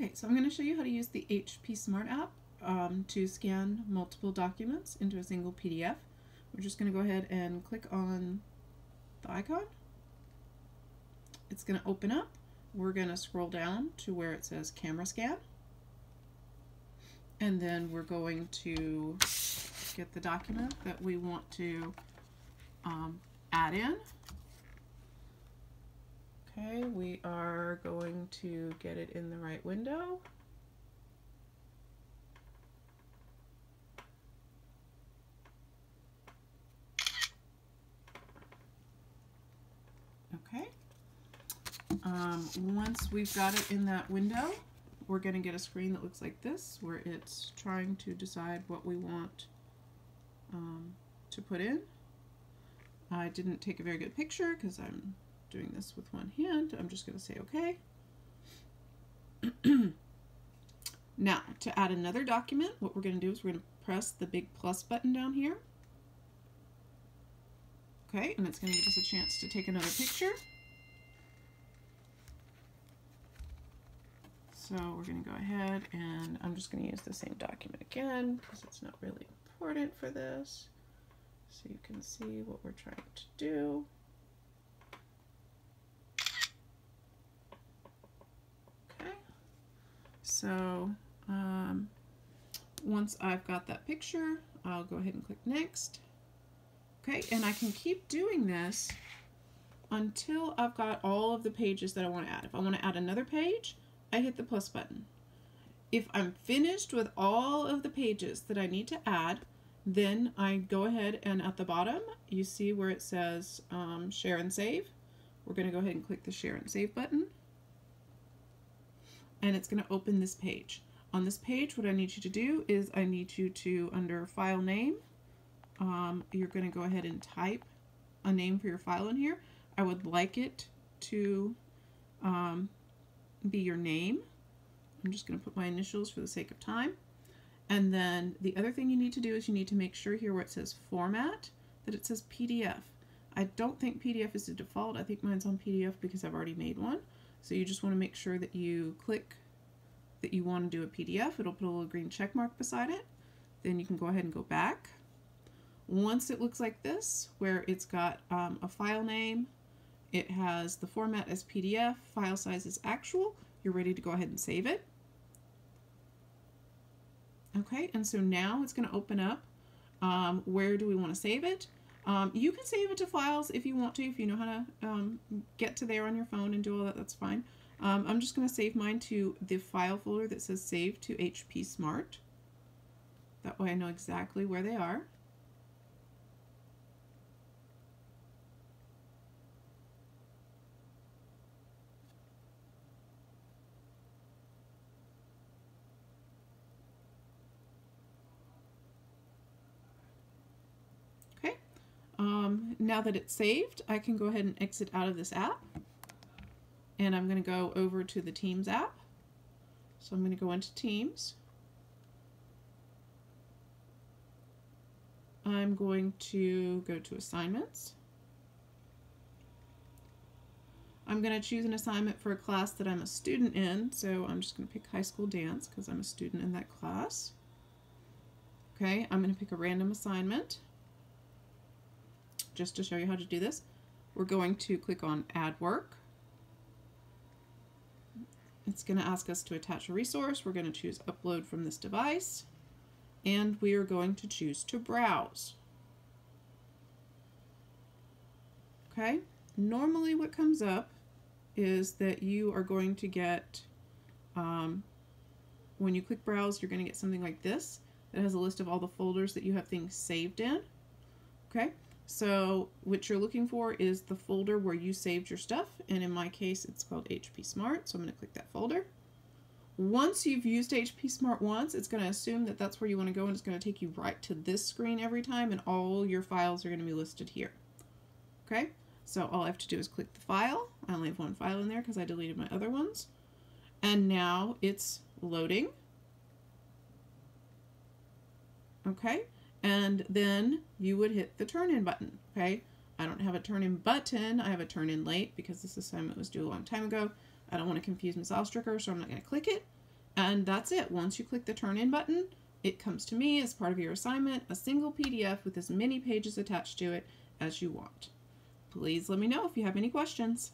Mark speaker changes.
Speaker 1: Okay, so I'm going to show you how to use the HP Smart app um, to scan multiple documents into a single PDF. We're just going to go ahead and click on the icon. It's going to open up. We're going to scroll down to where it says Camera Scan. And then we're going to get the document that we want to um, add in. Okay, we are going to get it in the right window. Okay. Um, once we've got it in that window, we're going to get a screen that looks like this, where it's trying to decide what we want um, to put in. I didn't take a very good picture because I'm doing this with one hand. I'm just going to say okay. now, to add another document, what we're going to do is we're going to press the big plus button down here. Okay, and it's going to give us a chance to take another picture. So we're going to go ahead and I'm just going to use the same document again because it's not really important for this. So you can see what we're trying to do. Okay, so um, once I've got that picture, I'll go ahead and click next. Okay, and I can keep doing this until I've got all of the pages that I want to add. If I want to add another page, I hit the plus button. If I'm finished with all of the pages that I need to add, then I go ahead and at the bottom, you see where it says um, share and save. We're going to go ahead and click the share and save button. And it's going to open this page. On this page, what I need you to do is I need you to, under file name, um, you're going to go ahead and type a name for your file in here. I would like it to um, be your name. I'm just going to put my initials for the sake of time. And then the other thing you need to do is you need to make sure here where it says format that it says PDF. I don't think PDF is the default. I think mine's on PDF because I've already made one. So you just want to make sure that you click that you want to do a PDF. It'll put a little green check mark beside it. Then you can go ahead and go back. Once it looks like this, where it's got um, a file name, it has the format as PDF, file size is actual, you're ready to go ahead and save it. Okay, and so now it's going to open up. Um, where do we want to save it? Um, you can save it to files if you want to, if you know how to um, get to there on your phone and do all that, that's fine. Um, I'm just going to save mine to the file folder that says save to HP Smart. That way I know exactly where they are. Um, now that it's saved, I can go ahead and exit out of this app. And I'm going to go over to the Teams app. So I'm going to go into Teams. I'm going to go to Assignments. I'm going to choose an assignment for a class that I'm a student in, so I'm just going to pick high school dance because I'm a student in that class. Okay, I'm going to pick a random assignment just to show you how to do this. We're going to click on Add Work. It's going to ask us to attach a resource. We're going to choose Upload from this device. And we are going to choose to browse. Okay, normally what comes up is that you are going to get, um, when you click browse, you're going to get something like this that has a list of all the folders that you have things saved in. Okay, so what you're looking for is the folder where you saved your stuff, and in my case it's called HP Smart, so I'm going to click that folder. Once you've used HP Smart once, it's going to assume that that's where you want to go, and it's going to take you right to this screen every time, and all your files are going to be listed here. Okay, so all I have to do is click the file. I only have one file in there because I deleted my other ones. And now it's loading. Okay, and then you would hit the turn in button, okay? I don't have a turn in button, I have a turn in late because this assignment was due a long time ago. I don't want to confuse Ms. Ostriker, so I'm not going to click it. And that's it. Once you click the turn in button, it comes to me as part of your assignment, a single PDF with as many pages attached to it as you want. Please let me know if you have any questions.